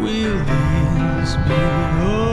will these be?